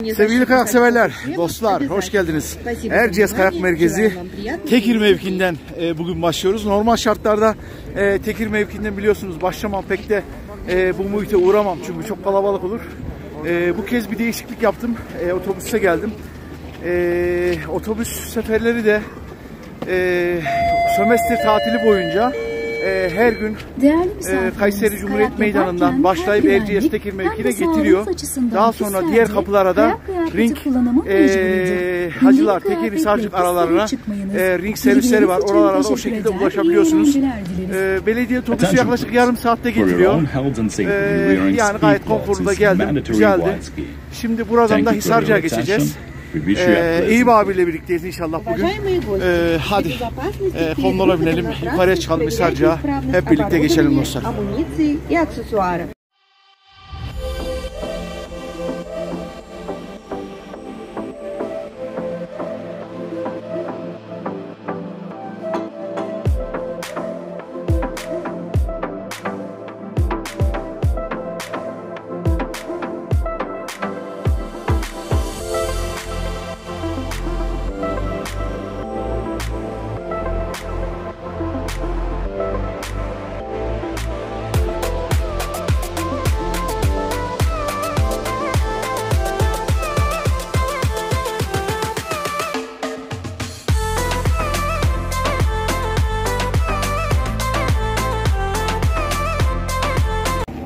Sevgili kayak severler, dostlar hoş geldiniz. Erciyes Kayak Merkezi Tekir mevkinden e, bugün başlıyoruz. Normal şartlarda e, Tekir mevkinden biliyorsunuz başlamam pek de e, bu muhite uğramam çünkü çok kalabalık olur. E, bu kez bir değişiklik yaptım. E, otobüse geldim. E, otobüs seferleri de e, sömestr tatili boyunca e, her gün e, Kayseri Cumhuriyet Meydanı'ndan başlayıp Erciyes Tekir mevkine getiriyor. Daha sonra diğer kapılara da ring e, Hacılar Tekir Hisarcık aralarına e, ring servisleri var. Oralara da o şekilde ulaşabiliyorsunuz. E, belediye otobüsü yaklaşık yarım saatte getiriyor. E, yani gayet konforlu da geldim. Güzeldi. Şimdi buradan da Hisarcık'a geçeceğiz. Ee, Eyüp abiyle birlikteyiz inşallah bugün. Ee, hadi e, kondola binelim, yukarıya çıkalım Hisarcık'a. Hep birlikte geçelim dostlar.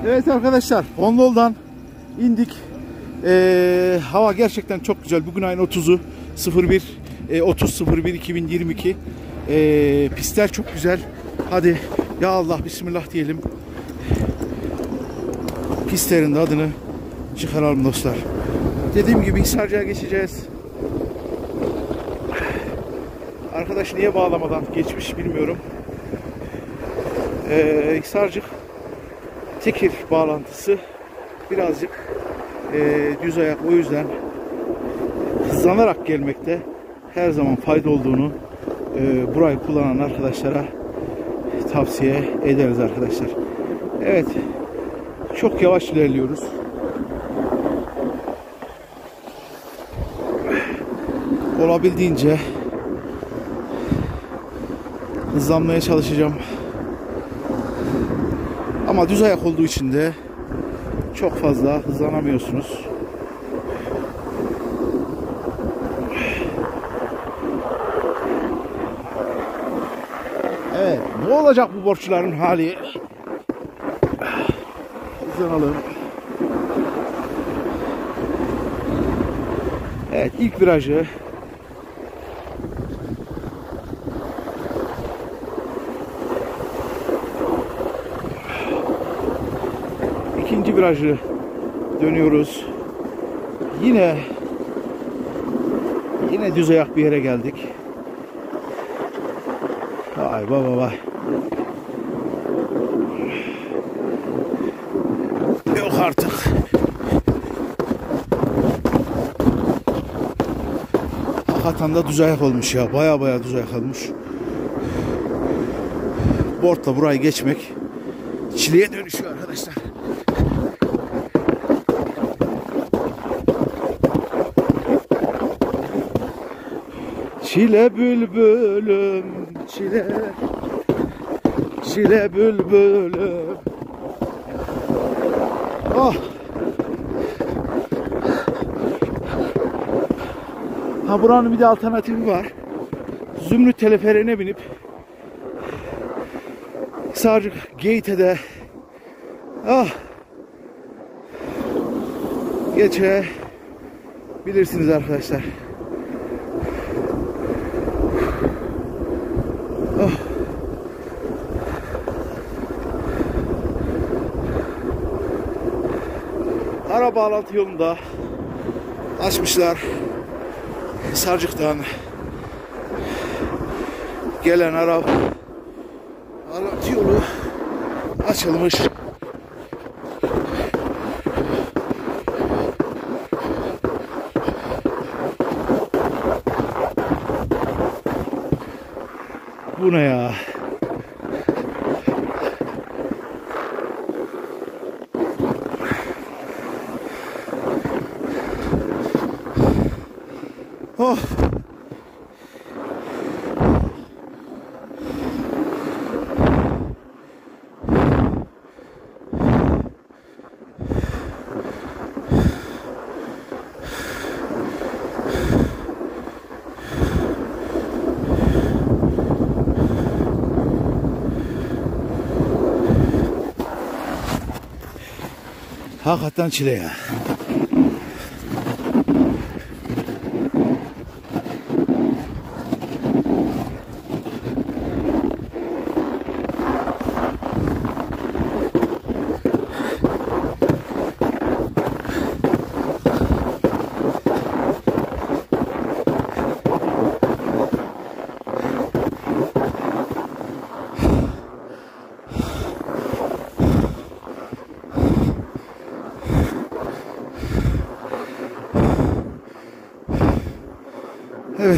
Evet arkadaşlar Hondol'dan indik. Ee, hava gerçekten çok güzel. Bugün ayın 30'u 01 e, 30 01 2022. Ee, pistler çok güzel. Hadi ya Allah bismillah diyelim. Pistlerin de adını çıkaralım dostlar. Dediğim gibi Hisarcık'a geçeceğiz. Arkadaş niye bağlamadan geçmiş bilmiyorum. Ee, Hisarcık Tekir bağlantısı birazcık e, düz ayak o yüzden hızlanarak gelmekte her zaman fayda olduğunu e, burayı kullanan arkadaşlara tavsiye ederiz arkadaşlar. Evet çok yavaş ilerliyoruz. Olabildiğince hızlanmaya çalışacağım. Ama düz ayak olduğu için de çok fazla hızlanamıyorsunuz. Evet, ne olacak bu borçların hali? Hızlanalım. Evet, ilk virajı virajı dönüyoruz. Yine yine düz ayak bir yere geldik. Vay baba vay. Yok artık. Hakikaten de düz ayak olmuş ya. Baya baya düz ayak olmuş. Bortla burayı geçmek çileye dönüşüyor arkadaşlar. Çile bülbülüm çile. Çile bülbülüm. Oh Ha buranın bir de alternatifi var. Zümrüt teleferine binip Sarcık Gate'de Ah. Geçe bilirsiniz arkadaşlar. Ara bağlantı yolunda açmışlar. Sarcık'tan gelen ara bağlantı yolu açılmış. Bu ne ya? Oh. Hakikaten çile ya. Evet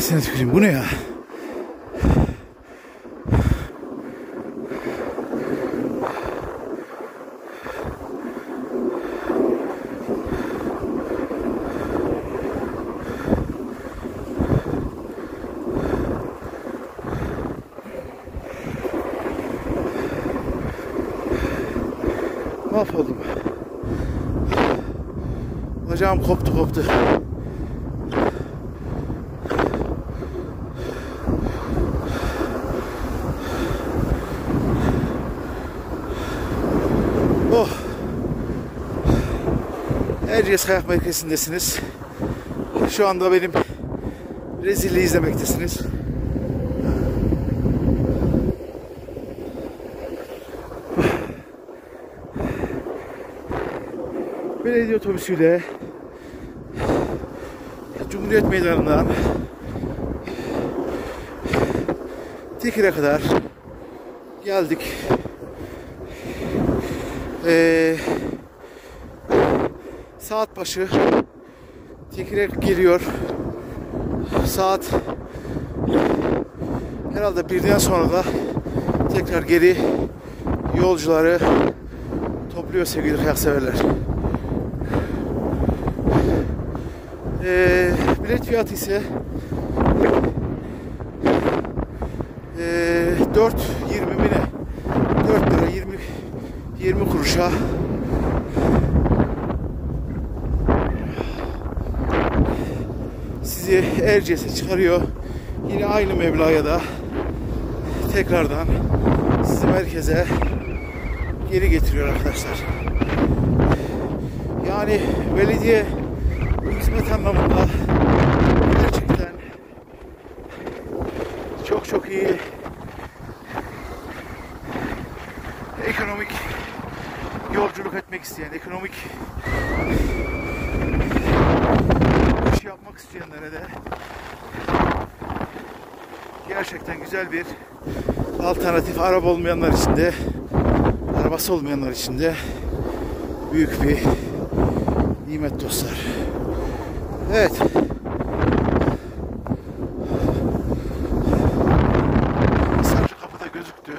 Senet Fikrim bu ne ya? Mahvoldum. Bacağım koptu koptu. Oh. Erciyes Kayak Merkezi'ndesiniz. Şu anda benim rezilliği izlemektesiniz. Belediye otobüsüyle Cumhuriyet Meydanı'ndan Tekir'e kadar geldik. Ee, saat başı Tekir'e geliyor. Saat herhalde birden sonra da tekrar geri yolcuları topluyor sevgili kayak severler. Ee, bilet fiyatı ise ee, 4.20 mi ne? 4 lira 20 20 kuruşa sizi Erciyes'e çıkarıyor. Yine aynı meblağa da tekrardan sizi merkeze geri getiriyor arkadaşlar. Yani belediye hizmet anlamında güzel bir alternatif araba olmayanlar için de arabası olmayanlar için de büyük bir nimet dostlar. Evet. Sarıcı kapıda gözüktü.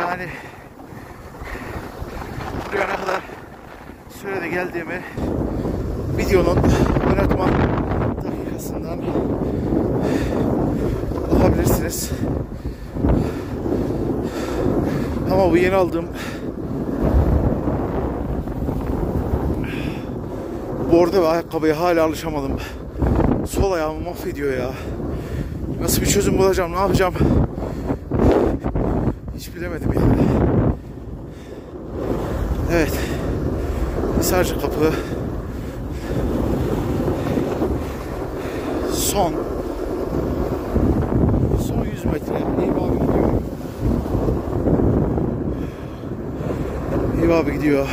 Yani buraya ne kadar sürede geldiğimi videonun yönetmen dakikasından bakabilirsiniz. Ama bu yeni aldığım bordo ve ayakkabıya hala alışamadım. Sol ayağımı mahvediyor ya. Nasıl bir çözüm bulacağım, ne yapacağım? Hiç bilemedim yani. Evet. Hisarcı kapı. Son. Son 100 metre. Eyüp abi gidiyor. Eyüp abi gidiyor.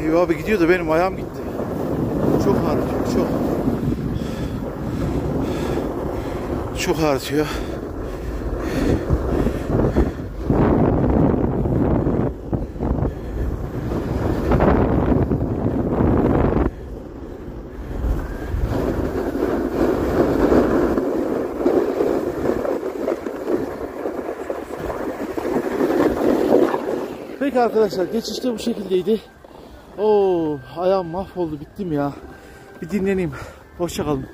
Eyüp abi gidiyor da benim ayağım gitti. Çok ağrıtıyor, çok. Çok ağrıtıyor. Arkadaşlar geçişte bu şekildeydi. Oo ayağım mahvoldu bittim ya. Bir dinleneyim. Hoşçakalın.